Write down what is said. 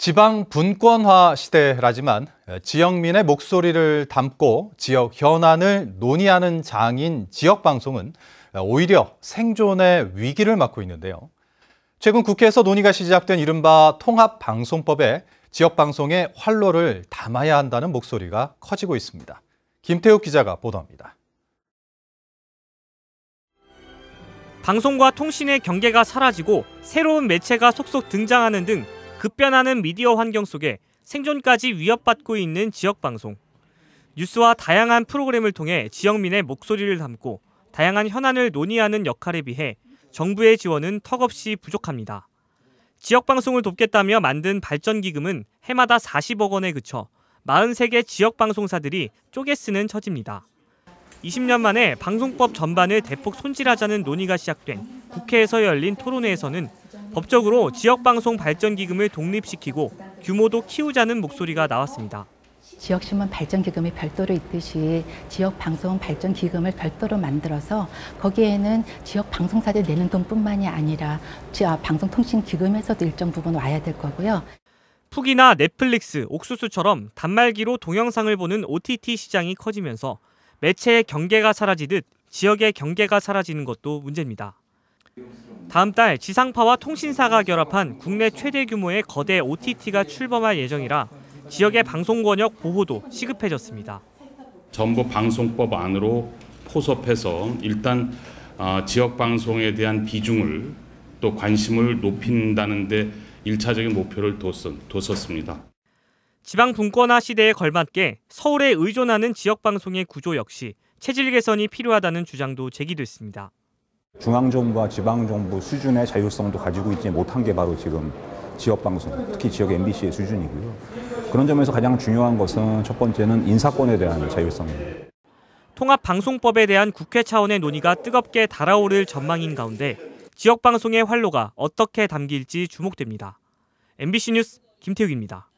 지방 분권화 시대라지만 지역민의 목소리를 담고 지역 현안을 논의하는 장인 지역 방송은 오히려 생존의 위기를 맞고 있는데요. 최근 국회에서 논의가 시작된 이른바 통합방송법에 지역 방송의 활로를 담아야 한다는 목소리가 커지고 있습니다. 김태욱 기자가 보도합니다. 방송과 통신의 경계가 사라지고 새로운 매체가 속속 등장하는 등 급변하는 미디어 환경 속에 생존까지 위협받고 있는 지역 방송. 뉴스와 다양한 프로그램을 통해 지역민의 목소리를 담고 다양한 현안을 논의하는 역할에 비해 정부의 지원은 턱없이 부족합니다. 지역 방송을 돕겠다며 만든 발전 기금은 해마다 40억 원에 그쳐 43개 지역 방송사들이 쪼개 쓰는 처지입니다. 20년 만에 방송법 전반을 대폭 손질하자는 논의가 시작된 국회에서 열린 토론회에서는 법적으로 지역방송 발전기금을 독립시키고 규모도 키우자는 목소리가 나왔습니다. 지역신문 발전기금이 별도로 있듯이 지역방송 발전기금을 별도로 만들어서 거기에는 지역 방송사들 내는 돈뿐만이 아니라 방송통신기금에서도 일정 부분 와야 될 거고요. 푸기나 넷플릭스, 옥수수처럼 단말기로 동영상을 보는 OTT 시장이 커지면서 매체의 경계가 사라지듯 지역의 경계가 사라지는 것도 문제입니다. 다음 달 지상파와 통신사가 결합한 국내 최대 규모의 거대 OTT가 출범할 예정이라 지역의 방송 권역 보호도 시급해졌습니다. 정부 방송법 안으로 포섭해서 일단 어, 지역 방송에 대한 비중을 또 관심을 높인다는 데 1차적인 목표를 뒀었습니다. 지방 분권화 시대에 걸맞게 서울에 의존하는 지역 방송의 구조 역시 체질 개선이 필요하다는 주장도 제기됐습니다. 중앙정부와 지방정부 수준의 자율성도 가지고 있지 못한 게 바로 지금 지역방송, 특히 지역 MBC의 수준이고요. 그런 점에서 가장 중요한 것은 첫 번째는 인사권에 대한 자율성입니다. 통합방송법에 대한 국회 차원의 논의가 뜨겁게 달아오를 전망인 가운데 지역방송의 활로가 어떻게 담길지 주목됩니다. MBC 뉴스 김태욱입니다.